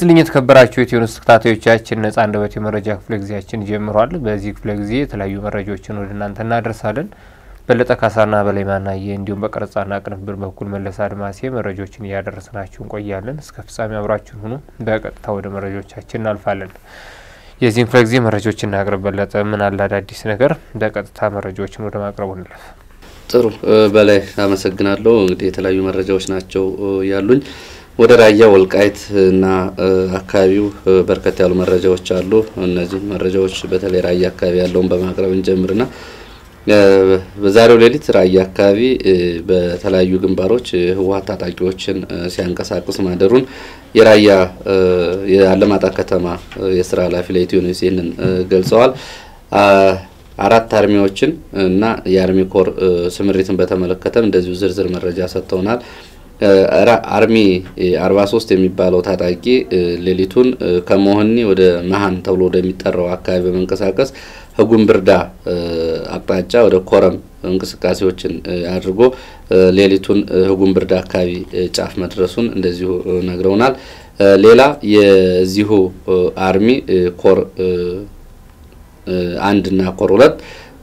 ይስጥልኝ የተከበራችሁ የቴዎንስ ተከታታዮቻችን ነጻ አንደበት የመረጃ ክፍለ ጊዜያችን ጀምሯል። በዚህ ክፍለ ጊዜ የተለያዩ መረጃዎችን ወደ እናንተ እናደርሳለን። በለጠ ካሳና በላይ ማናየ እንዲሁም በቀረጻና ቅንብር በኩል መለስ አድማሴ መረጃዎችን እያደረስናችሁ እንቆያለን። እስከ ፍጻሜ አብራችሁን ሁኑ። በቀጥታ ወደ መረጃዎቻችን እናልፋለን። የዚህን ክፍለ ጊዜ መረጃዎችን እናቅርብ። በለጠ ምን አለ አዳዲስ ነገር? በቀጥታ መረጃዎችን ወደ ማቅረቡ እንለፍ። ጥሩ በላይ አመሰግናለሁ። እንግዲህ የተለያዩ መረጃዎች ናቸው ያሉኝ። ወደ ራያ ወልቃይት እና አካባቢው በርከት ያሉ መረጃዎች አሉ። እነዚህ መረጃዎች በተለይ ራያ አካባቢ ያለውን በማቅረብ እንጀምርና በዛሬው ሌሊት ራያ አካባቢ በተለያዩ ግንባሮች ህወሓት ታጣቂዎችን ሲያንቀሳቅስ ማደሩን የራያ የአለማጣ ከተማ የስራ ኃላፊ ለኢትዮ ኒውስ ይህንን ገልጸዋል። አራት አርሚዎችን እና የአርሚ ኮር ስምሪትን በተመለከተም እንደዚሁ ዝርዝር መረጃ ሰጥተውናል። አርሚ አርባ ሶስት የሚባለው ታጣቂ ሌሊቱን ከመሆኒ ወደ መሀን ተብሎ ወደሚጠራው አካባቢ በመንቀሳቀስ ህጉምብርዳ አቅጣጫ ወደ ኮረም እንቅስቃሴዎችን አድርጎ ሌሊቱን ህጉምብርዳ አካባቢ ጫፍ መድረሱን እንደዚሁ ነግረውናል። ሌላ የዚሁ አርሚ ኮር አንድ እና ኮር ሁለት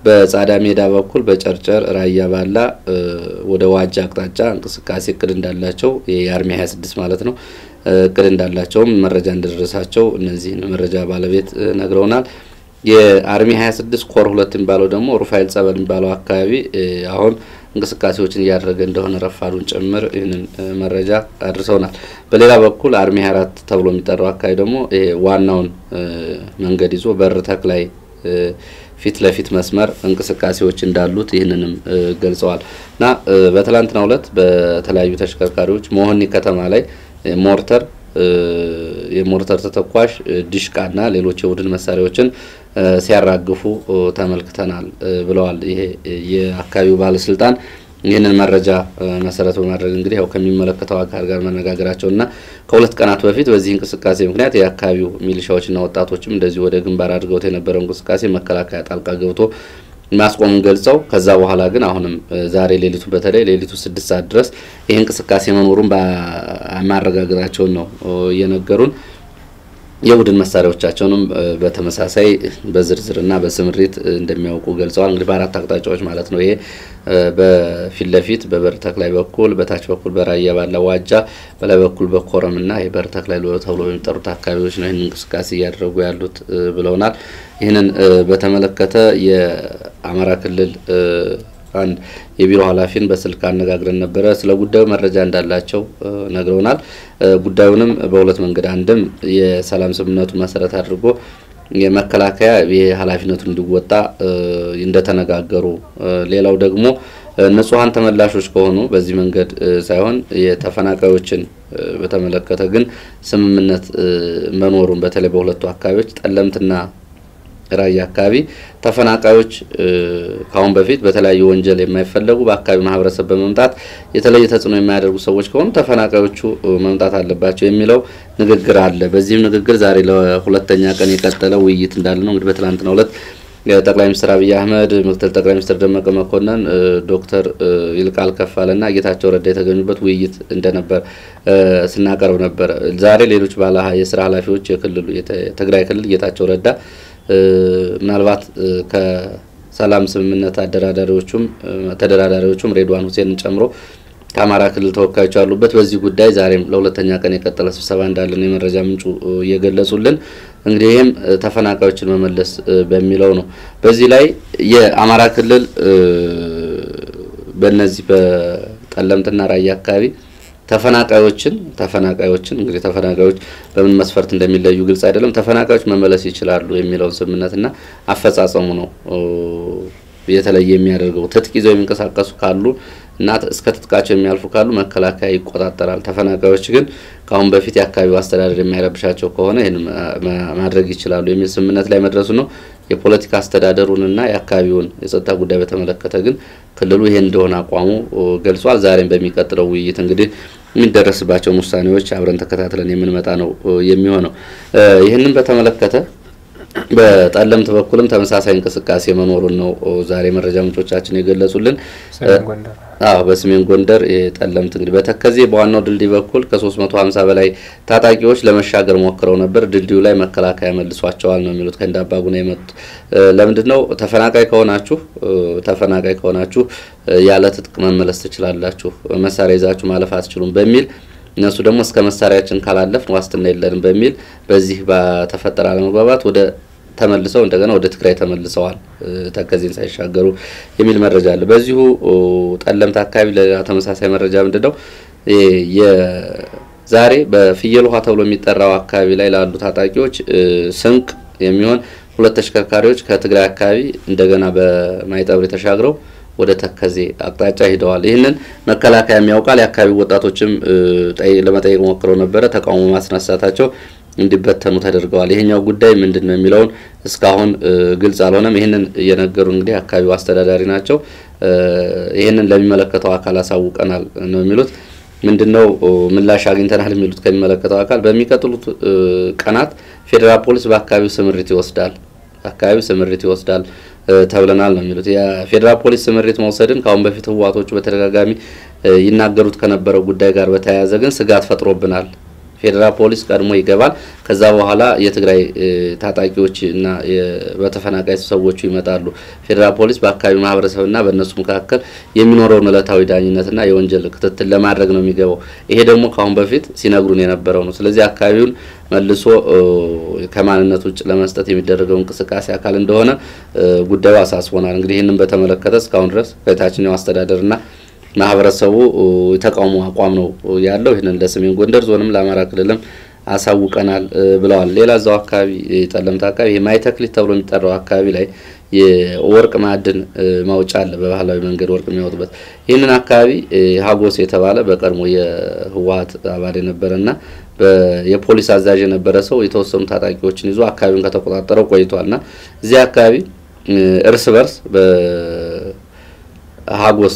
በጻዳ ሜዳ በኩል በጨርጨር ራያ ባላ ወደ ዋጃ አቅጣጫ እንቅስቃሴ እቅድ እንዳላቸው የአርሚ 26 ማለት ነው እቅድ እንዳላቸውም መረጃ እንደደረሳቸው እነዚህን መረጃ ባለቤት ነግረውናል። የአርሚ 26 ኮር ሁለት የሚባለው ደግሞ ሩፋኤል ጸበል የሚባለው አካባቢ አሁን እንቅስቃሴዎችን እያደረገ እንደሆነ ረፋዱን ጭምር ይህንን መረጃ አድርሰውናል። በሌላ በኩል አርሚ 24 ተብሎ የሚጠራው አካባቢ ደግሞ ዋናውን መንገድ ይዞ በር ተክላይ ፊት ለፊት መስመር እንቅስቃሴዎች እንዳሉት ይህንንም ገልጸዋል እና በትላንትናው ዕለት በተለያዩ ተሽከርካሪዎች መሆኒ ከተማ ላይ ሞርተር የሞርተር ተተኳሽ ዲሽቃና ሌሎች የቡድን መሳሪያዎችን ሲያራግፉ ተመልክተናል ብለዋል። ይሄ የአካባቢው ባለስልጣን ይህንን መረጃ መሰረት በማድረግ እንግዲህ ያው ከሚመለከተው አካል ጋር መነጋገራቸውና ከሁለት ቀናት በፊት በዚህ እንቅስቃሴ ምክንያት የአካባቢው ሚሊሻዎችና ወጣቶችም እንደዚሁ ወደ ግንባር አድርገውት የነበረው እንቅስቃሴ መከላከያ ጣልቃ ገብቶ ማስቆሙን ገልጸው ከዛ በኋላ ግን አሁንም ዛሬ ሌሊቱ በተለይ ሌሊቱ ስድስት ሰዓት ድረስ ይህ እንቅስቃሴ መኖሩን ማረጋገጣቸውን ነው እየነገሩን። የቡድን መሳሪያዎቻቸውንም በተመሳሳይ በዝርዝርና በስምሪት እንደሚያውቁ ገልጸዋል። እንግዲህ በአራት አቅጣጫዎች ማለት ነው። ይሄ በፊት ለፊት በበር ተክላይ በኩል በታች በኩል በራያ ባለ ዋጃ፣ በላይ በኩል በኮረምና ይሄ በር ተክላይ ተብሎ በሚጠሩት አካባቢዎች ነው ይህን እንቅስቃሴ እያደረጉ ያሉት ብለውናል። ይህንን በተመለከተ የአማራ ክልል አንድ የቢሮ ኃላፊን በስልክ አነጋግረን ነበረ። ስለ ጉዳዩ መረጃ እንዳላቸው ነግረውናል። ጉዳዩንም በሁለት መንገድ አንድም የሰላም ስምምነቱ መሰረት አድርጎ የመከላከያ የኃላፊነቱን እንዲወጣ እንደተነጋገሩ፣ ሌላው ደግሞ ንጹሐን ተመላሾች ከሆኑ በዚህ መንገድ ሳይሆን የተፈናቃዮችን በተመለከተ ግን ስምምነት መኖሩን በተለይ በሁለቱ አካባቢዎች ጠለምትና ራያ አካባቢ ተፈናቃዮች ከአሁን በፊት በተለያዩ ወንጀል የማይፈለጉ በአካባቢ ማህበረሰብ በመምጣት የተለየ ተጽዕኖ የማያደርጉ ሰዎች ከሆኑ ተፈናቃዮቹ መምጣት አለባቸው የሚለው ንግግር አለ። በዚህም ንግግር ዛሬ ለሁለተኛ ቀን የቀጠለ ውይይት እንዳለ ነው። እንግዲህ በትላንትናው ዕለት ጠቅላይ ሚኒስትር አብይ አህመድ፣ ምክትል ጠቅላይ ሚኒስትር ደመቀ መኮንን፣ ዶክተር ይልቃል ከፋለና ጌታቸው ረዳ የተገኙበት ውይይት እንደነበር ስናቀርብ ነበር። ዛሬ ሌሎች ባለ የስራ ኃላፊዎች የክልሉ የትግራይ ክልል ጌታቸው ረዳ ምናልባት ከሰላም ስምምነት አደራዳሪዎቹም ተደራዳሪዎቹም ሬድዋን ሁሴንን ጨምሮ ከአማራ ክልል ተወካዮች ያሉበት በዚህ ጉዳይ ዛሬም ለሁለተኛ ቀን የቀጠለ ስብሰባ እንዳለን የመረጃ ምንጩ እየገለጹልን፣ እንግዲህ ይህም ተፈናቃዮችን መመለስ በሚለው ነው። በዚህ ላይ የአማራ ክልል በእነዚህ በጠለምትና ራያ አካባቢ ተፈናቃዮችን ተፈናቃዮችን እንግዲህ ተፈናቃዮች በምን መስፈርት እንደሚለዩ ግልጽ አይደለም። ተፈናቃዮች መመለስ ይችላሉ የሚለውን ስምምነትና አፈጻጸሙ ነው የተለየ የሚያደርገው። ትጥቅ ይዘው የሚንቀሳቀሱ ካሉ እና እስከ ትጥቃቸው የሚያልፉ ካሉ መከላከያ ይቆጣጠራል። ተፈናቃዮች ግን ከአሁን በፊት የአካባቢው አስተዳደር የሚያረብሻቸው ከሆነ ይህን ማድረግ ይችላሉ የሚል ስምምነት ላይ መድረሱ ነው። የፖለቲካ አስተዳደሩንና የአካባቢውን የጸጥታ ጉዳይ በተመለከተ ግን ክልሉ ይሄን እንደሆነ አቋሙ ገልጿል። ዛሬም በሚቀጥለው ውይይት እንግዲህ የሚደረስባቸውን ውሳኔዎች አብረን ተከታትለን የምንመጣ ነው የሚሆነው። ይህንን በተመለከተ በጠለምት በኩልም ተመሳሳይ እንቅስቃሴ መኖሩን ነው ዛሬ መረጃ ምንጮቻችን የገለጹልን። አዎ በሰሜን ጎንደር የጠለምት እንግዲህ በተከዜ በዋናው ድልድይ በኩል ከ350 በላይ ታጣቂዎች ለመሻገር ሞክረው ነበር። ድልድዩ ላይ መከላከያ መልሷቸዋል ነው የሚሉት ከእንደ አባጉና የመጡት። ለምንድን ነው ተፈናቃይ ከሆናችሁ ተፈናቃይ ከሆናችሁ ያለ ትጥቅ መመለስ ትችላላችሁ፣ መሳሪያ ይዛችሁ ማለፍ አትችሉም በሚል እነሱ ደግሞ እስከ መሳሪያችን ካላለፍን ዋስትና የለንም በሚል በዚህ በተፈጠረ አለመግባባት ወደ ተመልሰው እንደገና ወደ ትግራይ ተመልሰዋል ተከዜን ሳይሻገሩ የሚል መረጃ አለ። በዚሁ ጠለምት አካባቢ ሌላ ተመሳሳይ መረጃ ምንድን ነው ዛሬ በፍየል ውሃ ተብሎ የሚጠራው አካባቢ ላይ ላሉ ታጣቂዎች ስንቅ የሚሆን ሁለት ተሽከርካሪዎች ከትግራይ አካባቢ እንደገና በማይጠብሪ ተሻግረው ወደ ተከዜ አቅጣጫ ሂደዋል። ይህንን መከላከያ የሚያውቃል። የአካባቢው ወጣቶችም ለመጠየቅ ሞክረው ነበረ። ተቃውሞ ማስነሳታቸው እንዲበተኑ ተደርገዋል። ይሄኛው ጉዳይ ምንድን ነው የሚለውን እስካሁን ግልጽ አልሆነም። ይህንን እየነገሩ እንግዲህ አካባቢው አስተዳዳሪ ናቸው። ይህንን ለሚመለከተው አካል አሳውቀናል ነው የሚሉት። ምንድን ነው ምላሽ አግኝተናል የሚሉት ከሚመለከተው አካል በሚቀጥሉት ቀናት ፌዴራል ፖሊስ በአካባቢው ስምሪት ይወስዳል አካባቢው ስምሪት ይወስዳል ተብለናል ነው የሚሉት። የፌዴራል ፖሊስ ስምሪት መውሰድን ከአሁን በፊት ህወሓቶቹ በተደጋጋሚ ይናገሩት ከነበረው ጉዳይ ጋር በተያያዘ ግን ስጋት ፈጥሮብናል። ፌዴራል ፖሊስ ቀድሞ ይገባል። ከዛ በኋላ የትግራይ ታጣቂዎች እና በተፈናቃይ ሰዎቹ ይመጣሉ። ፌዴራል ፖሊስ በአካባቢው ማህበረሰብና በእነሱ መካከል የሚኖረውን ዕለታዊ ዳኝነትና የወንጀል ክትትል ለማድረግ ነው የሚገባው። ይሄ ደግሞ ከአሁን በፊት ሲነግሩን የነበረው ነው። ስለዚህ አካባቢውን መልሶ ከማንነት ውጭ ለመስጠት የሚደረገው እንቅስቃሴ አካል እንደሆነ ጉዳዩ አሳስቦናል። እንግዲህ ይህንን በተመለከተ እስካሁን ድረስ ከታችኛው አስተዳደርና ማህበረሰቡ የተቃውሞ አቋም ነው ያለው። ይህንን ለሰሜን ጎንደር ዞንም ለአማራ ክልልም አሳውቀናል ብለዋል። ሌላ እዛው አካባቢ ጠለምት አካባቢ ማይተክሊት ተብሎ የሚጠራው አካባቢ ላይ የወርቅ ማዕድን ማውጫ አለ፣ በባህላዊ መንገድ ወርቅ የሚያወጡበት። ይህንን አካባቢ ሀጎስ የተባለ በቀድሞ የህወሓት አባል የነበረና የፖሊስ አዛዥ የነበረ ሰው የተወሰኑ ታጣቂዎችን ይዞ አካባቢውን ከተቆጣጠረው ቆይቷልና እዚህ አካባቢ እርስ በርስ ሀጎስ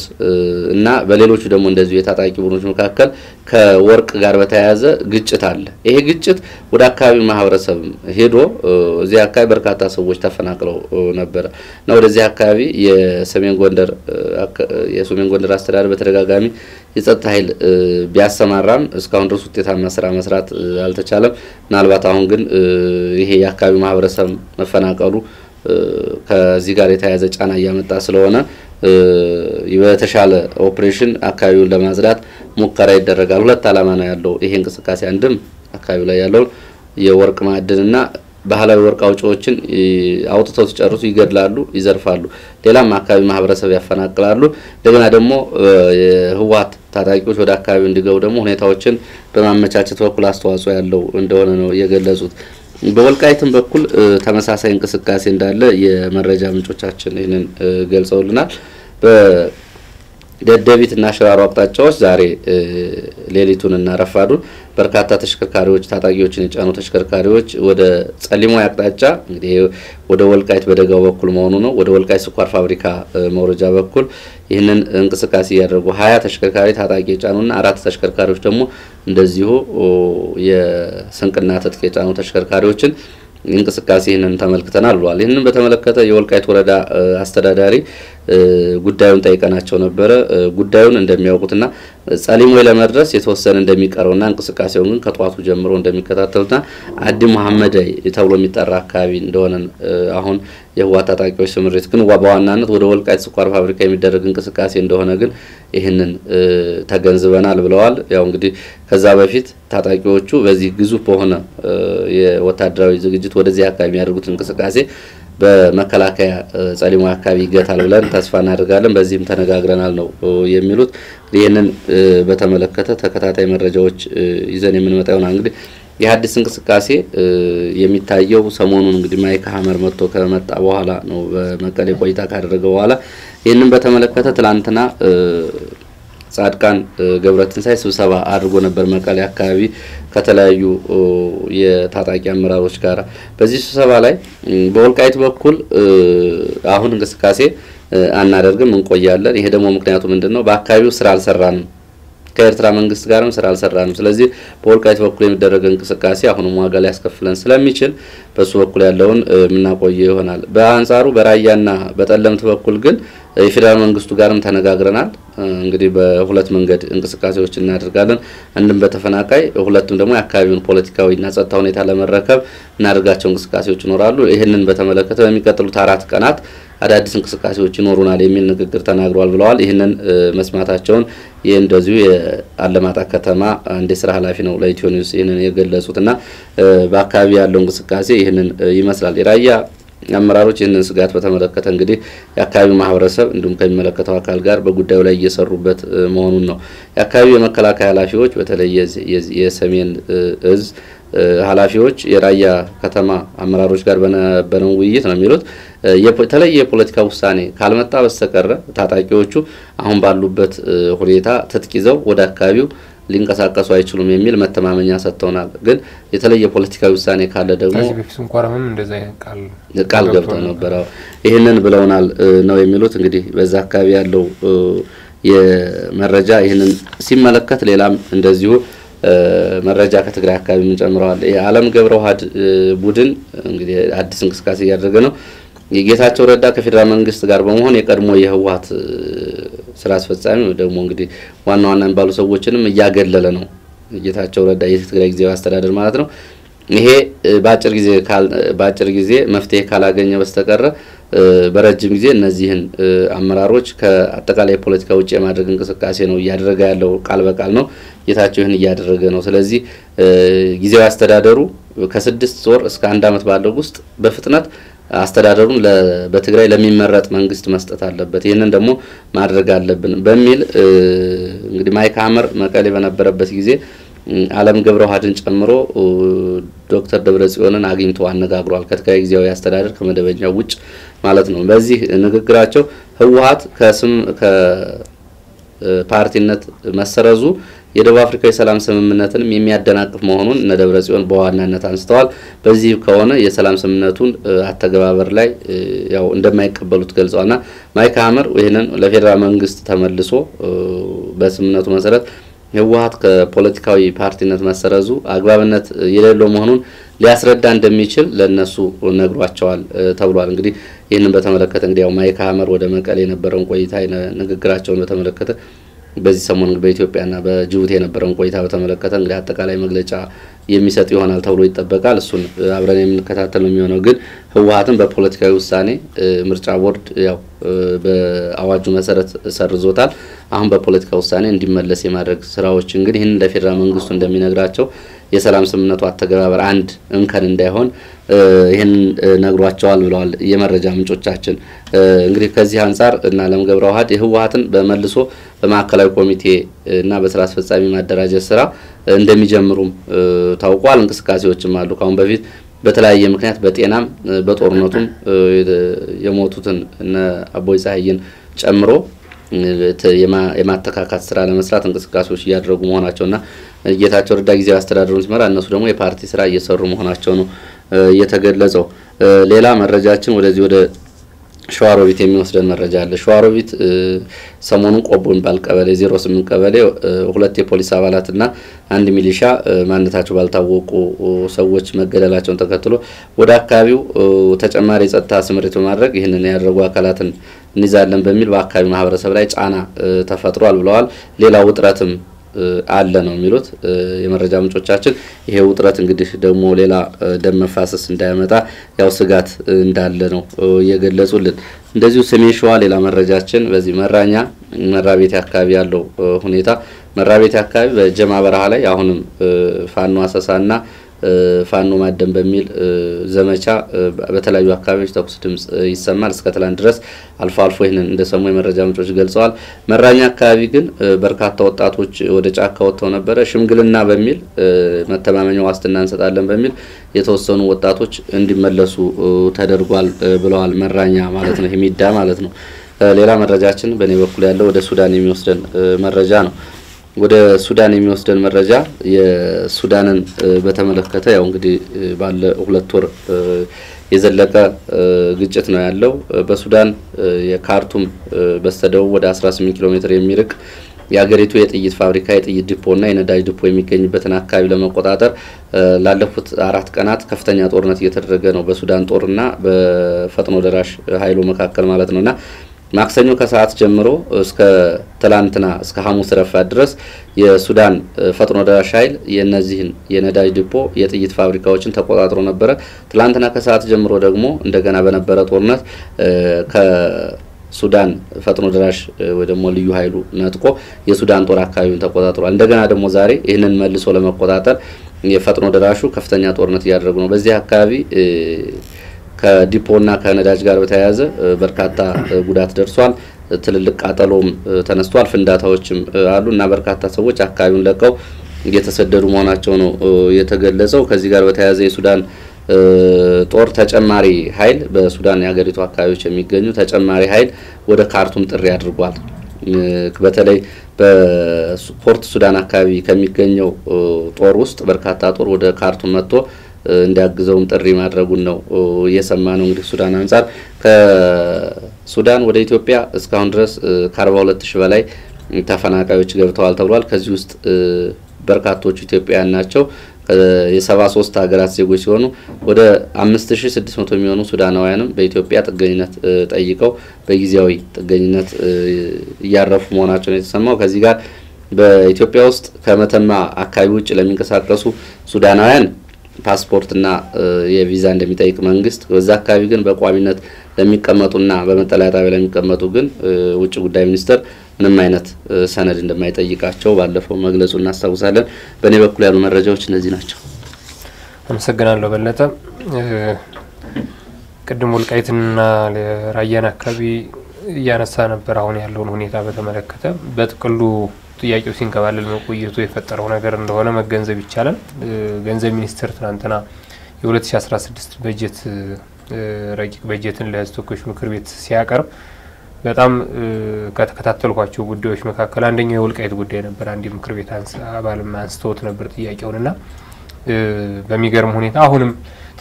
እና በሌሎቹ ደግሞ እንደዚሁ የታጣቂ ቡድኖች መካከል ከወርቅ ጋር በተያያዘ ግጭት አለ። ይሄ ግጭት ወደ አካባቢው ማህበረሰብ ሄዶ እዚህ አካባቢ በርካታ ሰዎች ተፈናቅለው ነበረ እና ወደዚህ አካባቢ የሰሜን ጎንደር የሰሜን ጎንደር አስተዳደር በተደጋጋሚ የጸጥታ ኃይል ቢያሰማራም እስካሁን ድረስ ውጤታማ ስራ መስራት አልተቻለም። ምናልባት አሁን ግን ይሄ የአካባቢው ማህበረሰብ መፈናቀሉ ከዚህ ጋር የተያያዘ ጫና እያመጣ ስለሆነ በተሻለ ኦፕሬሽን አካባቢውን ለማጽዳት ሙከራ ይደረጋል። ሁለት ዓላማ ነው ያለው ይሄ እንቅስቃሴ። አንድም አካባቢው ላይ ያለውን የወርቅ ማዕድንና ባህላዊ ወርቅ አውጪዎችን አውጥተው ሲጨርሱ ይገድላሉ፣ ይዘርፋሉ። ሌላም አካባቢ ማህበረሰብ ያፈናቅላሉ። እንደገና ደግሞ የህወሓት ታጣቂዎች ወደ አካባቢው እንዲገቡ ደግሞ ሁኔታዎችን በማመቻቸት በኩል አስተዋጽኦ ያለው እንደሆነ ነው የገለጹት። በወልቃይትም በኩል ተመሳሳይ እንቅስቃሴ እንዳለ የመረጃ ምንጮቻችን ይህንን ገልጸውልናል። በደደቢት እና ሽራሮ አቅጣጫዎች ዛሬ ሌሊቱን እና ረፋዱን በርካታ ተሽከርካሪዎች ታጣቂዎችን የጫኑ ተሽከርካሪዎች ወደ ጸሊሞይ አቅጣጫ እንግዲህ ወደ ወልቃይት በደጋው በኩል መሆኑ ነው። ወደ ወልቃይት ስኳር ፋብሪካ መውረጃ በኩል ይህንን እንቅስቃሴ እያደረጉ ሀያ ተሽከርካሪ ታጣቂ የጫኑና አራት ተሽከርካሪዎች ደግሞ እንደዚሁ የስንቅና ትጥቅ የጫኑ ተሽከርካሪዎችን እንቅስቃሴ ይህንን ተመልክተናል ብሏል። ይህንን በተመለከተ የወልቃይት ወረዳ አስተዳዳሪ ጉዳዩን ጠይቀናቸው ነበረ። ጉዳዩን እንደሚያውቁትና ጸሊሞይ ለመድረስ የተወሰነ እንደሚቀረውና እንቅስቃሴውን ግን ከጠዋቱ ጀምሮ እንደሚከታተሉና አዲ መሐመድ ተብሎ የሚጠራ አካባቢ እንደሆነ አሁን የህወሓት ታጣቂዎች ስምሪት ግን በዋናነት ወደ ወልቃይት ስኳር ፋብሪካ የሚደረግ እንቅስቃሴ እንደሆነ ግን ይህንን ተገንዝበናል ብለዋል። ያው እንግዲህ ከዛ በፊት ታጣቂዎቹ በዚህ ግዙፍ በሆነ የወታደራዊ ዝግጅት ወደዚህ አካባቢ የሚያደርጉት እንቅስቃሴ በመከላከያ ጸሊሞ አካባቢ ይገታል ብለን ተስፋ እናደርጋለን። በዚህም ተነጋግረናል ነው የሚሉት። ይህንን በተመለከተ ተከታታይ መረጃዎች ይዘን የምንመጣ ይሆናል። እንግዲህ የሀዲስ እንቅስቃሴ የሚታየው ሰሞኑን እንግዲህ ማይክ ሀመር መጥቶ ከመጣ በኋላ ነው። በመቀሌ ቆይታ ካደረገ በኋላ ይህንን በተመለከተ ትላንትና ጻድቃን ገብረትንሳኤ ስብሰባ አድርጎ ነበር መቀሌ አካባቢ ከተለያዩ የታጣቂ አመራሮች ጋር። በዚህ ስብሰባ ላይ በወልቃይት በኩል አሁን እንቅስቃሴ አናደርግም እንቆያለን። ይሄ ደግሞ ምክንያቱ ምንድን ነው? በአካባቢው ስራ አልሰራንም ከኤርትራ መንግስት ጋርም ስራ አልሰራንም። ስለዚህ በወልቃይት በኩል የሚደረግ እንቅስቃሴ አሁንም ዋጋ ሊያስከፍለን ስለሚችል በሱ በኩል ያለውን የምናቆየ ይሆናል። በአንጻሩ በራያና በጠለምት በኩል ግን የፌዴራል መንግስቱ ጋርም ተነጋግረናል። እንግዲህ በሁለት መንገድ እንቅስቃሴዎች እናደርጋለን። አንድም በተፈናቃይ ሁለቱም ደግሞ የአካባቢውን ፖለቲካዊና ጸጥታ ሁኔታ ለመረከብ እናደርጋቸው እንቅስቃሴዎች ይኖራሉ። ይህንን በተመለከተ በሚቀጥሉት አራት ቀናት አዳዲስ እንቅስቃሴዎች ይኖሩናል የሚል ንግግር ተናግሯል ብለዋል። ይህንን መስማታቸውን ይህ እንደዚሁ የአለማጣ ከተማ አንድ የስራ ኃላፊ ነው ለኢትዮ ኒውስ ይህንን የገለጹትና በአካባቢ ያለው እንቅስቃሴ ይህንን ይመስላል። የራያ አመራሮች ይህንን ስጋት በተመለከተ እንግዲህ የአካባቢው ማህበረሰብ እንዲሁም ከሚመለከተው አካል ጋር በጉዳዩ ላይ እየሰሩበት መሆኑን ነው። የአካባቢው የመከላከያ ኃላፊዎች በተለይ የሰሜን እዝ ኃላፊዎች የራያ ከተማ አመራሮች ጋር በነበረው ውይይት ነው የሚሉት የተለየ የፖለቲካ ውሳኔ ካልመጣ በስተቀረ ታጣቂዎቹ አሁን ባሉበት ሁኔታ ትጥቅ ይዘው ወደ አካባቢው ሊንቀሳቀሱ አይችሉም የሚል መተማመኛ ሰጥተውናል። ግን የተለየ ፖለቲካዊ ውሳኔ ካለ ደግሞ ቃል ገብተው ነበረ። ይህንን ብለውናል ነው የሚሉት። እንግዲህ በዛ አካባቢ ያለው የመረጃ ይህንን ሲመለከት ሌላም እንደዚሁ መረጃ ከትግራይ አካባቢ ምን የአለም ገብረ ውሃድ ቡድን እንግዲህ አዲስ እንቅስቃሴ እያደረገ ነው። የጌታቸው ረዳ ከፌዴራል መንግስት ጋር በመሆን የቀድሞ የህወሀት ስራ አስፈጻሚ ደግሞ እንግዲህ ዋና ዋና የሚባሉ ሰዎችንም እያገለለ ነው። ጌታቸው ረዳ የትግራይ ጊዜያዊ አስተዳደር ማለት ነው። ይሄ በአጭር ጊዜ በአጭር ጊዜ መፍትሄ ካላገኘ በስተቀረ በረጅም ጊዜ እነዚህን አመራሮች ከአጠቃላይ የፖለቲካ ውጭ የማድረግ እንቅስቃሴ ነው እያደረገ ያለው። ቃል በቃል ነው ጌታቸው ይህን እያደረገ ነው። ስለዚህ ጊዜያዊ አስተዳደሩ ከስድስት ወር እስከ አንድ ዓመት ባለው ውስጥ በፍጥነት አስተዳደሩን በትግራይ ለሚመረጥ መንግስት መስጠት አለበት። ይህንን ደግሞ ማድረግ አለብን በሚል እንግዲህ ማይክ ሀመር መቀሌ በነበረበት ጊዜ አለም ገብረ ውሃድን ጨምሮ ዶክተር ደብረ ጽዮንን አግኝቶ አነጋግሯል። ከትግራይ ጊዜያዊ አስተዳደር ከመደበኛው ውጭ ማለት ነው። በዚህ ንግግራቸው ህወሀት ከስም ከፓርቲነት መሰረዙ የደቡብ አፍሪካ የሰላም ስምምነትንም የሚያደናቅፍ መሆኑን እነ ደብረ ጽዮን በዋናነት አንስተዋል። በዚህ ከሆነ የሰላም ስምምነቱን አተገባበር ላይ ያው እንደማይቀበሉት ገልጸዋልና ማይክ ሀመር ይህንን ለፌዴራል መንግስት ተመልሶ በስምምነቱ መሰረት ህወሀት ከፖለቲካዊ ፓርቲነት መሰረዙ አግባብነት የሌለው መሆኑን ሊያስረዳ እንደሚችል ለእነሱ ነግሯቸዋል ተብሏል። እንግዲህ ይህንን በተመለከተ እንግዲህ ያው ማይክ ሀመር ወደ መቀሌ የነበረውን ቆይታ ንግግራቸውን በተመለከተ በዚህ ሰሞን በኢትዮጵያና በጅቡቲ የነበረውን ቆይታ በተመለከተ እንግዲህ አጠቃላይ መግለጫ የሚሰጥ ይሆናል ተብሎ ይጠበቃል። እሱን አብረን የምንከታተል ነው የሚሆነው። ግን ህወሀትን በፖለቲካዊ ውሳኔ ምርጫ ቦርድ ያው በአዋጁ መሰረት ሰርዞታል። አሁን በፖለቲካ ውሳኔ እንዲመለስ የማድረግ ስራዎች እንግዲህ ይህን ለፌዴራል መንግስቱ እንደሚነግራቸው የሰላም ስምምነቱ አተገባበር አንድ እንከን እንዳይሆን ይህን ነግሯቸዋል ብለዋል የመረጃ ምንጮቻችን። እንግዲህ ከዚህ አንጻር እና አለም ገብረ ውሃድ የህወሀትን በመልሶ በማዕከላዊ ኮሚቴ እና በስራ አስፈጻሚ ማደራጀት ስራ እንደሚጀምሩም ታውቋል። እንቅስቃሴዎችም አሉ። ከአሁን በፊት በተለያየ ምክንያት በጤናም በጦርነቱም የሞቱትን እነ አቦይ ፀሐይን ጨምሮ የማተካካት ስራ ለመስራት እንቅስቃሴዎች እያደረጉ መሆናቸውና ጌታቸው ረዳ ጊዜያዊ አስተዳደሩን ሲመራ እነሱ ደግሞ የፓርቲ ስራ እየሰሩ መሆናቸው ነው የተገለጸው። ሌላ መረጃችን ወደዚህ ወደ ሸዋሮቢት የሚወስደን መረጃ አለ። ሸዋሮቢት ሰሞኑን ቆቦ የሚባል ቀበሌ ዜሮ ስምንት ቀበሌ ሁለት የፖሊስ አባላትና አንድ ሚሊሻ ማንነታቸው ባልታወቁ ሰዎች መገደላቸውን ተከትሎ ወደ አካባቢው ተጨማሪ የጸጥታ ስምሪት በማድረግ ይህንን ያደረጉ አካላትን እንይዛለን በሚል በአካባቢው ማህበረሰብ ላይ ጫና ተፈጥሯል ብለዋል። ሌላ ውጥረትም አለ ነው የሚሉት የመረጃ ምንጮቻችን። ይሄ ውጥረት እንግዲህ ደግሞ ሌላ ደም መፋሰስ እንዳያመጣ ያው ስጋት እንዳለ ነው እየገለጹልን። እንደዚሁ ሰሜን ሸዋ ሌላ መረጃችን በዚህ መራኛ መራቤቴ አካባቢ ያለው ሁኔታ መራቤቴ አካባቢ በጀማ በረሃ ላይ አሁንም ፋኖ አሰሳና ፋኖ ማደን በሚል ዘመቻ በተለያዩ አካባቢዎች ተኩስ ድምጽ ይሰማል። እስከ ትላንት ድረስ አልፎ አልፎ ይህንን እንደሰሙ የመረጃ ምንጮች ገልጸዋል። መራኛ አካባቢ ግን በርካታ ወጣቶች ወደ ጫካ ወጥተው ነበረ። ሽምግልና በሚል መተማመኛ ዋስትና እንሰጣለን በሚል የተወሰኑ ወጣቶች እንዲመለሱ ተደርጓል ብለዋል። መራኛ ማለት ነው፣ ሂሚዳ ማለት ነው። ሌላ መረጃችን በእኔ በኩል ያለው ወደ ሱዳን የሚወስደን መረጃ ነው። ወደ ሱዳን የሚወስደን መረጃ የሱዳንን በተመለከተ ያው እንግዲህ ባለ ሁለት ወር የዘለቀ ግጭት ነው ያለው። በሱዳን የካርቱም በስተደቡብ ወደ 18 ኪሎ ሜትር የሚርቅ የሀገሪቱ የጥይት ፋብሪካ የጥይት ዲፖና የነዳጅ ዲፖ የሚገኝበትን አካባቢ ለመቆጣጠር ላለፉት አራት ቀናት ከፍተኛ ጦርነት እየተደረገ ነው፣ በሱዳን ጦርና በፈጥኖ ደራሽ ኃይሉ መካከል ማለት ነውና ማክሰኞ ከሰዓት ጀምሮ እስከ ትላንትና እስከ ሐሙስ ረፋት ድረስ የሱዳን ፈጥኖ ደራሽ ኃይል የነዚህን የነዳጅ ዲፖ የጥይት ፋብሪካዎችን ተቆጣጥሮ ነበረ። ትላንትና ከሰዓት ጀምሮ ደግሞ እንደገና በነበረ ጦርነት ከሱዳን ፈጥኖ ደራሽ ወይ ደግሞ ልዩ ኃይሉ ነጥቆ የሱዳን ጦር አካባቢውን ተቆጣጥሯል። እንደገና ደግሞ ዛሬ ይህንን መልሶ ለመቆጣጠር የፈጥኖ ደራሹ ከፍተኛ ጦርነት እያደረጉ ነው። በዚህ አካባቢ ከዲፖና ከነዳጅ ጋር በተያያዘ በርካታ ጉዳት ደርሷል። ትልልቅ ቃጠሎም ተነስቷል። ፍንዳታዎችም አሉ እና በርካታ ሰዎች አካባቢውን ለቀው እየተሰደዱ መሆናቸው ነው የተገለጸው። ከዚህ ጋር በተያያዘ የሱዳን ጦር ተጨማሪ ኃይል በሱዳን የሀገሪቱ አካባቢዎች የሚገኙ ተጨማሪ ኃይል ወደ ካርቱም ጥሪ አድርጓል። በተለይ በፖርት ሱዳን አካባቢ ከሚገኘው ጦር ውስጥ በርካታ ጦር ወደ ካርቱም መጥቶ እንዲያግዘውም ጥሪ ማድረጉን ነው እየሰማ ነው። እንግዲህ ሱዳን አንጻር ከሱዳን ወደ ኢትዮጵያ እስካሁን ድረስ ከአርባ ሁለት ሺህ በላይ ተፈናቃዮች ገብተዋል ተብሏል። ከዚህ ውስጥ በርካቶቹ ኢትዮጵያውያን ናቸው። የሰባ ሶስት ሀገራት ዜጎች ሲሆኑ ወደ አምስት ሺ ስድስት መቶ የሚሆኑ ሱዳናውያንም በኢትዮጵያ ጥገኝነት ጠይቀው በጊዜያዊ ጥገኝነት እያረፉ መሆናቸው ነው የተሰማው። ከዚህ ጋር በኢትዮጵያ ውስጥ ከመተማ አካባቢ ውጭ ለሚንቀሳቀሱ ሱዳናውያን ፓስፖርትና የቪዛ እንደሚጠይቅ መንግስት፣ በዛ አካባቢ ግን በቋሚነት ለሚቀመጡና በመጠለያ ጣቢያ ለሚቀመጡ ግን ውጭ ጉዳይ ሚኒስቴር ምንም አይነት ሰነድ እንደማይጠይቃቸው ባለፈው መግለጹ እናስታውሳለን። በእኔ በኩል ያሉ መረጃዎች እነዚህ ናቸው። አመሰግናለሁ በለጠ። ቅድም ወልቃይትና ራያን አካባቢ እያነሳ ነበር። አሁን ያለውን ሁኔታ በተመለከተ በጥቅሉ ጥያቄው ሲንከባለል መቆየቱ የፈጠረው ነገር እንደሆነ መገንዘብ ይቻላል። ገንዘብ ሚኒስቴር ትናንትና የ2016 በጀት ረቂቅ በጀትን ለሕዝብ ተወካዮች ምክር ቤት ሲያቀርብ በጣም ከተከታተልኳቸው ጉዳዮች መካከል አንደኛው የወልቃይት ጉዳይ ነበር። አንድ የምክር ቤት አባልም አንስተውት ነበር ጥያቄውንና በሚገርም ሁኔታ አሁንም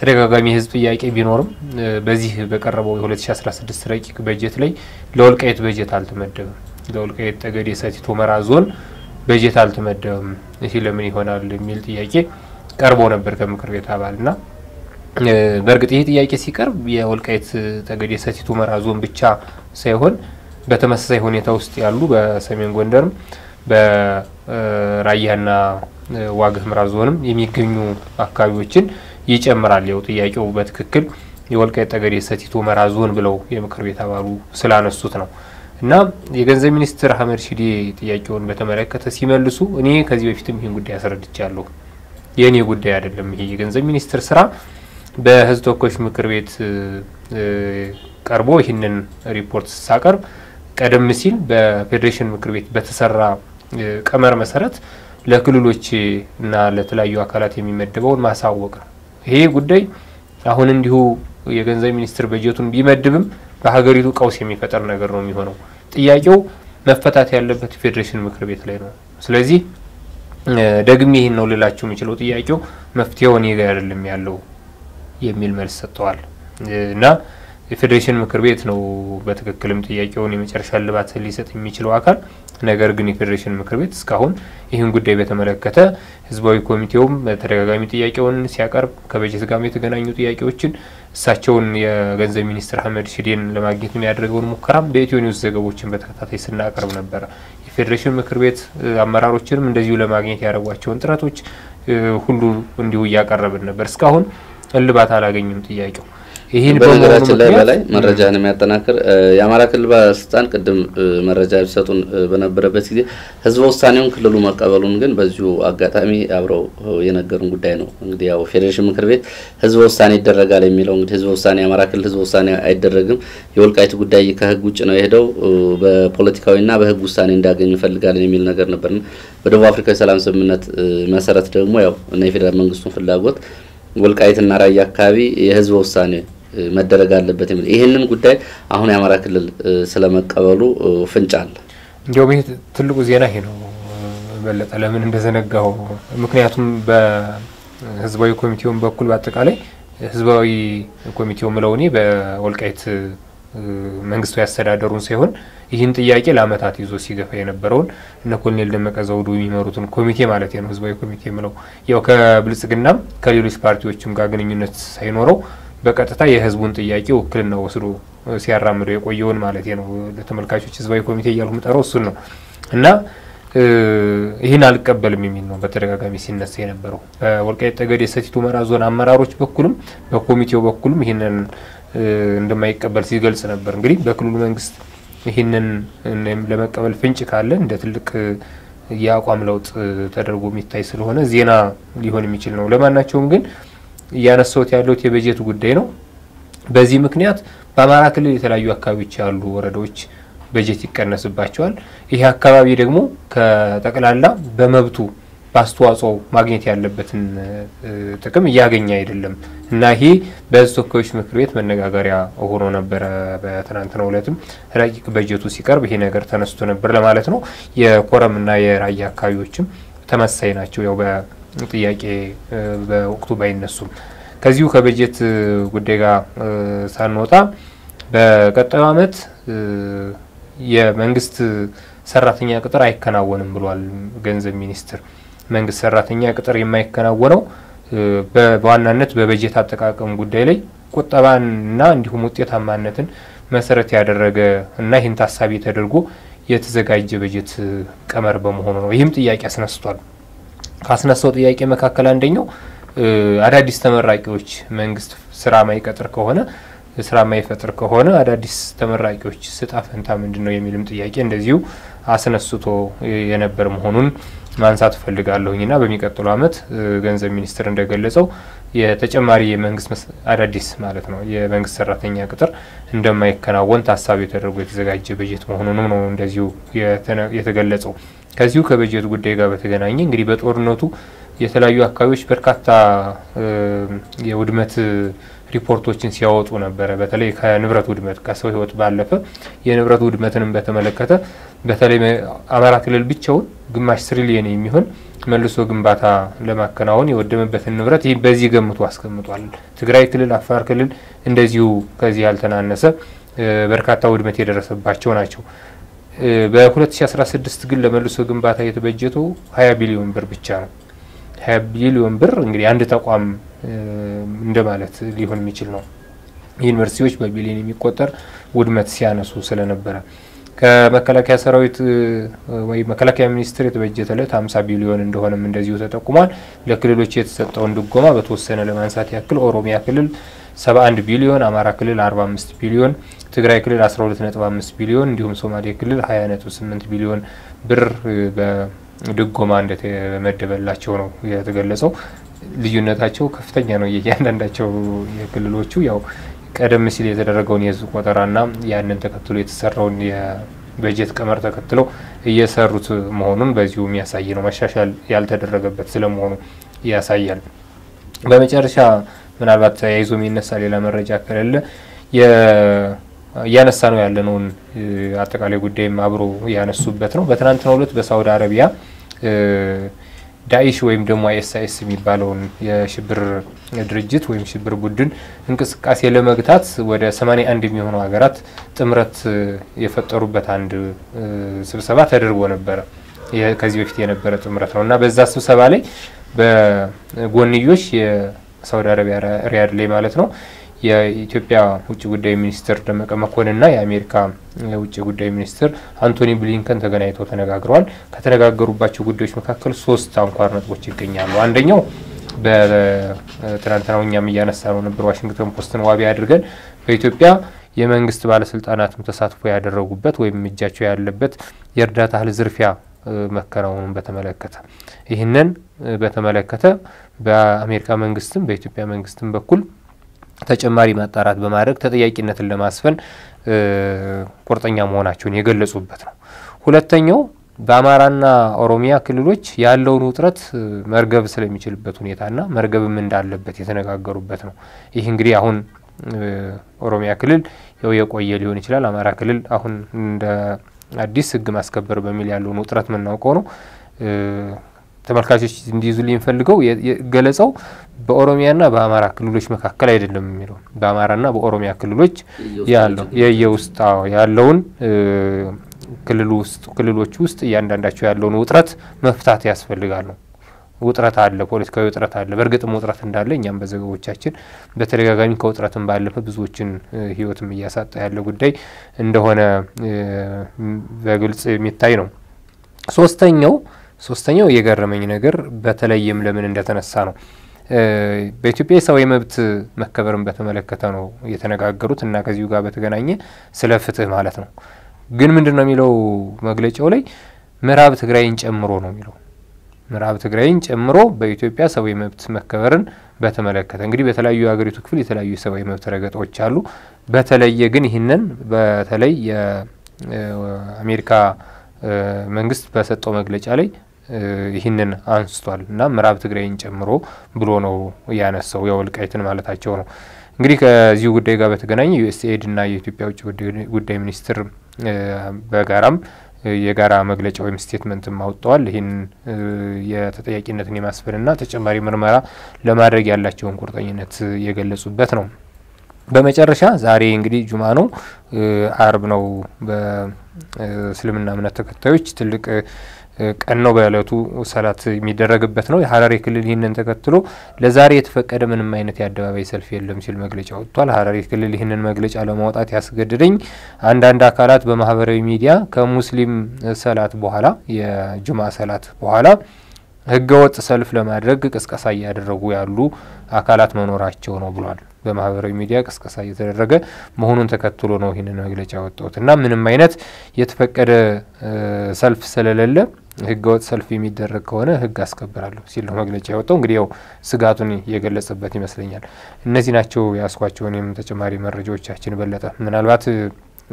ተደጋጋሚ የህዝብ ጥያቄ ቢኖርም በዚህ በቀረበው የ2016 ረቂቅ በጀት ላይ ለወልቃይት በጀት አልተመደበም። ለወልቃይት ጠገዴ ሰቲት ሁመራ ዞን በጀት አልተመደበም። ይህ ለምን ይሆናል የሚል ጥያቄ ቀርቦ ነበር ከምክር ቤት አባልና በእርግጥ ይህ ጥያቄ ሲቀርብ የወልቃይት ጠገዴ ሰቲት ሁመራ ዞን ብቻ ሳይሆን በተመሳሳይ ሁኔታ ውስጥ ያሉ በሰሜን ጎንደርም በራያና ዋግ ኽምራ ዞንም የሚገኙ አካባቢዎችን ይጨምራል። ያው ጥያቄው በትክክል የወልቃይት ጠገዴ ሰቲት ሁመራ ዞን ብለው የምክር ቤት አባሉ ስላነሱት ነው። እና የገንዘብ ሚኒስትር አህመድ ሺዴ ጥያቄውን በተመለከተ ሲመልሱ እኔ ከዚህ በፊትም ይህን ጉዳይ አስረድቻለሁ። የእኔ ጉዳይ አይደለም። ይሄ የገንዘብ ሚኒስትር ስራ በህዝብ ተወካዮች ምክር ቤት ቀርቦ ይህንን ሪፖርት ሳቀርብ ቀደም ሲል በፌዴሬሽን ምክር ቤት በተሰራ ቀመር መሰረት ለክልሎች እና ለተለያዩ አካላት የሚመደበውን ማሳወቅ ነው። ይሄ ጉዳይ አሁን እንዲሁ የገንዘብ ሚኒስትር በጀቱን ቢመድብም በሀገሪቱ ቀውስ የሚፈጠር ነገር ነው የሚሆነው። ጥያቄው መፈታት ያለበት ፌዴሬሽን ምክር ቤት ላይ ነው። ስለዚህ ደግሜ ይህን ነው ልላችሁ የሚችለው ጥያቄው መፍትሄው እኔ ጋ አይደለም ያለው የሚል መልስ ሰጥተዋል እና የፌዴሬሽን ምክር ቤት ነው በትክክልም ጥያቄውን የመጨረሻ እልባት ሊሰጥ የሚችለው አካል። ነገር ግን የፌዴሬሽን ምክር ቤት እስካሁን ይህን ጉዳይ በተመለከተ ህዝባዊ ኮሚቴውም ተደጋጋሚ ጥያቄውን ሲያቀርብ ከበጀት ጋር የተገናኙ ጥያቄዎችን እሳቸውን የገንዘብ ሚኒስትር አህመድ ሺዴን ለማግኘት የሚያደርገውን ሙከራም በኢትዮ ኒውስ ዘገቦችን በተከታታይ ስናቀርብ ነበረ። የፌዴሬሽን ምክር ቤት አመራሮችንም እንደዚሁ ለማግኘት ያደረጓቸውን ጥረቶች ሁሉ እንዲሁ እያቀረብን ነበር። እስካሁን እልባት አላገኝም ጥያቄው። ይህን በነገራችን ላይ በላይ መረጃን የሚያጠናክር የአማራ ክልል ባለስልጣን ቅድም መረጃ ሊሰጡን በነበረበት ጊዜ ህዝበ ውሳኔውን ክልሉ መቀበሉን ግን በዚሁ አጋጣሚ አብረው የነገሩን ጉዳይ ነው። እንግዲህ ያው ፌዴሬሽን ምክር ቤት ህዝበ ውሳኔ ይደረጋል የሚለው እንግዲህ ህዝበ ውሳኔ የአማራ ክልል ህዝበ ውሳኔ አይደረግም፣ የወልቃይት ጉዳይ ከህግ ውጭ ነው የሄደው፣ በፖለቲካዊና በህግ ውሳኔ እንዳገኝ እንፈልጋለን የሚል ነገር ነበርና በደቡብ አፍሪካ የሰላም ስምምነት መሰረት ደግሞ ያው እና የፌዴራል መንግስቱን ፍላጎት ወልቃይትና ራያ አካባቢ የህዝበ ውሳኔ መደረግ አለበት የሚል ይህንን ጉዳይ አሁን የአማራ ክልል ስለመቀበሉ ፍንጭ አለ። እንዲያውም ይህ ትልቁ ዜና ይሄ ነው በለጠ ለምን እንደዘነጋው። ምክንያቱም በህዝባዊ ኮሚቴውን በኩል በአጠቃላይ ህዝባዊ ኮሚቴው ምለው እኔ በወልቃይት መንግስታዊ አስተዳደሩን ሳይሆን ይህን ጥያቄ ለአመታት ይዞ ሲገፋ የነበረውን እነ ኮሎኔል ደመቀ ዘውዱ የሚመሩትን ኮሚቴ ማለት ነው ህዝባዊ ኮሚቴ ምለው ያው ከብልጽግናም ከሌሎች ፓርቲዎችም ጋር ግንኙነት ሳይኖረው በቀጥታ የህዝቡን ጥያቄ ውክልና ወስዶ ሲያራምደው የቆየውን ማለት ነው ለተመልካቾች ህዝባዊ ኮሚቴ እያልኩ ምጠራው እሱን ነው እና ይህን አልቀበልም የሚል ነው በተደጋጋሚ ሲነሳ የነበረው በወልቃይት ጠገዴ ሰቲት ሁመራ ዞን አመራሮች በኩልም በኮሚቴው በኩልም ይህንን እንደማይቀበል ሲገልጽ ነበር። እንግዲህ በክልሉ መንግስት ይህንን ለመቀበል ፍንጭ ካለ እንደ ትልቅ የአቋም ለውጥ ተደርጎ የሚታይ ስለሆነ ዜና ሊሆን የሚችል ነው። ለማናቸውም ግን እያነሳሁት ያለሁት የበጀት ጉዳይ ነው። በዚህ ምክንያት በአማራ ክልል የተለያዩ አካባቢዎች ያሉ ወረዳዎች በጀት ይቀነስባቸዋል። ይሄ አካባቢ ደግሞ ከጠቅላላ በመብቱ በአስተዋጽኦ ማግኘት ያለበትን ጥቅም እያገኘ አይደለም እና ይሄ በሕዝብ ተወካዮች ምክር ቤት መነጋገሪያ ሆኖ ነበረ። በትናንትናው ዕለትም ረቂቅ በጀቱ ሲቀርብ ይሄ ነገር ተነስቶ ነበር ለማለት ነው። የኮረምና የራያ አካባቢዎችም ተመሳሳይ ናቸው። ያው በጥያቄ በወቅቱ ባይነሱም ከዚሁ ከበጀት ጉዳይ ጋር ሳንወጣ በቀጣዩ ዓመት የመንግስት ሰራተኛ ቅጥር አይከናወንም ብሏል ገንዘብ ሚኒስትር። መንግስት ሰራተኛ ቅጥር የማይከናወነው በዋናነት በበጀት አጠቃቀም ጉዳይ ላይ ቁጠባንና እንዲሁም ውጤታማነትን መሰረት ያደረገ እና ይህን ታሳቢ ተደርጎ የተዘጋጀ በጀት ቀመር በመሆኑ ነው። ይህም ጥያቄ አስነስቷል። ካስነሳው ጥያቄ መካከል አንደኛው አዳዲስ ተመራቂዎች መንግስት ስራ ማይቀጥር ከሆነ ስራ ማይፈጥር ከሆነ አዳዲስ ተመራቂዎች ስጣ ፈንታ ምንድን ነው የሚልም ጥያቄ እንደዚሁ አስነስቶ የነበር መሆኑን ማንሳት እፈልጋለሁኝ ና በሚቀጥለው ዓመት ገንዘብ ሚኒስትር እንደገለጸው የተጨማሪ የመንግስት አዳዲስ ማለት ነው የመንግስት ሰራተኛ ቅጥር እንደማይከናወን ታሳቢ ተደርጎ የተዘጋጀ በጀት መሆኑንም ነው እንደዚሁ የተገለጸው። ከዚሁ ከበጀት ጉዳይ ጋር በተገናኘ እንግዲህ በጦርነቱ የተለያዩ አካባቢዎች በርካታ የውድመት ሪፖርቶችን ሲያወጡ ነበረ። በተለይ ከንብረት ውድመት ከሰው ሕይወት ባለፈ የንብረት ውድመትንም በተመለከተ በተለይ አማራ ክልል ብቻውን ግማሽ ትሪሊየን የሚሆን መልሶ ግንባታ ለማከናወን የወደመበትን ንብረት ይህ በዚህ ገምቶ አስቀምጧል። ትግራይ ክልል፣ አፋር ክልል እንደዚሁ ከዚህ ያልተናነሰ በርካታ ውድመት የደረሰባቸው ናቸው። በ2016 ግን ለመልሶ ግንባታ የተበጀተው 20 ቢሊዮን ብር ብቻ ነው። 20 ቢሊዮን ብር እንግዲህ አንድ ተቋም እንደማለት ሊሆን የሚችል ነው። ዩኒቨርሲቲዎች በቢሊዮን የሚቆጠር ውድመት ሲያነሱ ስለነበረ ከመከላከያ ሰራዊት ወይ መከላከያ ሚኒስቴር የተበጀተለት 50 ቢሊዮን እንደሆነም እንደዚሁ ተጠቁሟል። ለክልሎች የተሰጠውን ድጎማ በተወሰነ ለማንሳት ያክል ኦሮሚያ ክልል 71 ቢሊዮን፣ አማራ ክልል 45 ቢሊዮን፣ ትግራይ ክልል 12.5 ቢሊዮን እንዲሁም ሶማሌ ክልል 20.8 ቢሊዮን ብር በድጎማ እንደተመደበላቸው ነው የተገለጸው። ልዩነታቸው ከፍተኛ ነው። የእያንዳንዳቸው የክልሎቹ ያው ቀደም ሲል የተደረገውን የህዝብ ቆጠራና ያንን ተከትሎ የተሰራውን የበጀት ቀመር ተከትለው እየሰሩት መሆኑን በዚሁ የሚያሳይ ነው። መሻሻል ያልተደረገበት ስለመሆኑ ያሳያል። በመጨረሻ ምናልባት ተያይዞ የሚነሳ ሌላ መረጃ ከሌለ እያነሳ ነው ያለነውን አጠቃላይ ጉዳይም አብሮ ያነሱበት ነው። በትናንትናው ዕለት በሳውዲ አረቢያ ዳኢሽ ወይም ደግሞ አይኤስአይኤስ የሚባለውን የሽብር ድርጅት ወይም ሽብር ቡድን እንቅስቃሴ ለመግታት ወደ 81 የሚሆኑ ሀገራት ጥምረት የፈጠሩበት አንድ ስብሰባ ተደርጎ ነበረ። ከዚህ በፊት የነበረ ጥምረት ነው እና በዛ ስብሰባ ላይ በጎንዮሽ የሳውዲ አረቢያ ሪያድ ላይ ማለት ነው የኢትዮጵያ ውጭ ጉዳይ ሚኒስትር ደመቀ መኮንንና የአሜሪካ የውጭ ጉዳይ ሚኒስትር አንቶኒ ብሊንከን ተገናኝተው ተነጋግረዋል። ከተነጋገሩባቸው ጉዳዮች መካከል ሶስት አንኳር ነጥቦች ይገኛሉ። አንደኛው በትናንትናው እኛም እያነሳነው ነበር፣ ዋሽንግተን ፖስትን ዋቢ አድርገን በኢትዮጵያ የመንግስት ባለስልጣናትም ተሳትፎ ያደረጉበት ወይም እጃቸው ያለበት የእርዳታ እህል ዝርፊያ መከናወኑን በተመለከተ ይህንን በተመለከተ በአሜሪካ መንግስትም በኢትዮጵያ መንግስትም በኩል ተጨማሪ ማጣራት በማድረግ ተጠያቂነትን ለማስፈን ቁርጠኛ መሆናቸውን የገለጹበት ነው። ሁለተኛው በአማራና ኦሮሚያ ክልሎች ያለውን ውጥረት መርገብ ስለሚችልበት ሁኔታና መርገብም እንዳለበት የተነጋገሩበት ነው። ይህ እንግዲህ አሁን ኦሮሚያ ክልል ያው የቆየ ሊሆን ይችላል። አማራ ክልል አሁን እንደ አዲስ ሕግ ማስከበር በሚል ያለውን ውጥረት የምናውቀው ነው። ተመልካቾች እንዲይዙ የሚፈልገው ገለጻው በኦሮሚያና በአማራ ክልሎች መካከል አይደለም የሚለው በአማራና በኦሮሚያ ክልሎች ያለው የየውስጥ ያለውን ክልሉ ውስጥ ክልሎች ውስጥ እያንዳንዳቸው ያለውን ውጥረት መፍታት ያስፈልጋል ነው። ውጥረት አለ፣ ፖለቲካዊ ውጥረት አለ። በእርግጥም ውጥረት እንዳለ እኛም በዘገቦቻችን በተደጋጋሚ ከውጥረትም ባለፈ ብዙዎችን ሕይወትም እያሳጣ ያለ ጉዳይ እንደሆነ በግልጽ የሚታይ ነው። ሶስተኛው ሶስተኛው የገረመኝ ነገር በተለይም ለምን እንደተነሳ ነው። በኢትዮጵያ የሰብአዊ መብት መከበርን በተመለከተ ነው የተነጋገሩት እና ከዚሁ ጋር በተገናኘ ስለ ፍትህ ማለት ነው። ግን ምንድን ነው የሚለው መግለጫው ላይ ምዕራብ ትግራይን ጨምሮ ነው የሚለው ምዕራብ ትግራይን ጨምሮ በኢትዮጵያ ሰብአዊ መብት መከበርን በተመለከተ እንግዲህ በተለያዩ የሀገሪቱ ክፍል የተለያዩ የሰብአዊ መብት ረገጣዎች አሉ። በተለየ ግን ይህንን በተለይ የአሜሪካ መንግስት በሰጠው መግለጫ ላይ ይህንን አንስቷል እና ምዕራብ ትግራይን ጨምሮ ብሎ ነው ያነሳው። የወልቃይትን ማለታቸው ነው። እንግዲህ ከዚሁ ጉዳይ ጋር በተገናኘ ዩኤስኤድ እና የኢትዮጵያ ውጭ ጉዳይ ሚኒስትር በጋራም የጋራ መግለጫ ወይም statement ም አውጥተዋል። ይህን የተጠያቂነትን የማስፈንና ተጨማሪ ምርመራ ለማድረግ ያላቸውን ቁርጠኝነት የገለጹበት ነው። በመጨረሻ ዛሬ እንግዲህ ጁማ ነው፣ አርብ ነው። በእስልምና እምነት ተከታዮች ትልቅ ቀን ነው። በእለቱ ሰላት የሚደረግበት ነው። የሀረሪ ክልል ይህንን ተከትሎ ለዛሬ የተፈቀደ ምንም አይነት የአደባባይ ሰልፍ የለም ሲል መግለጫ ወጥቷል። ሀረሪ ክልል ይህንን መግለጫ ለማውጣት ያስገድደኝ አንዳንድ አካላት በማህበራዊ ሚዲያ ከሙስሊም ሰላት በኋላ የጁማ ሰላት በኋላ ህገወጥ ሰልፍ ለማድረግ ቅስቀሳ እያደረጉ ያሉ አካላት መኖራቸው ነው ብሏል። በማህበራዊ ሚዲያ ቅስቀሳ እየተደረገ መሆኑን ተከትሎ ነው ይህንን መግለጫ ያወጣሁት እና ምንም አይነት የተፈቀደ ሰልፍ ስለሌለ ህገወጥ ሰልፍ የሚደረግ ከሆነ ህግ አስከብራለሁ ሲል ነው መግለጫ ያወጣው። እንግዲህ ያው ስጋቱን የገለጸበት ይመስለኛል። እነዚህ ናቸው ያስኳቸውን የም ተጨማሪ መረጃዎቻችን በለጠ ምናልባት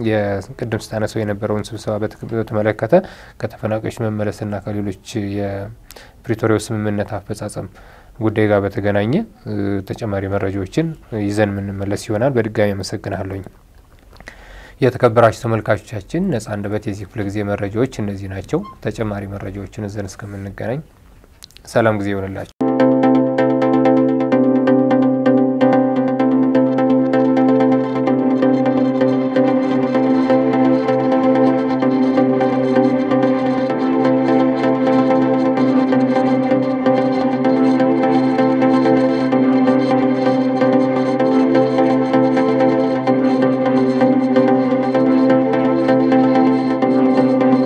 የቅድም ስታነሰው የነበረውን ስብሰባ በተመለከተ ከተፈናቃዮች መመለስና ከሌሎች የፕሪቶሪያው ስምምነት አፈጻጸም ጉዳይ ጋር በተገናኘ ተጨማሪ መረጃዎችን ይዘን የምንመለስ ይሆናል። በድጋሚ አመሰግናለሁኝ። የተከበራችሁ ተመልካቾቻችን ነጻ አንደበት የዚህ ክፍለ ጊዜ መረጃዎች እነዚህ ናቸው። ተጨማሪ መረጃዎችን ይዘን እስከምንገናኝ ሰላም ጊዜ ይሆንላችሁ።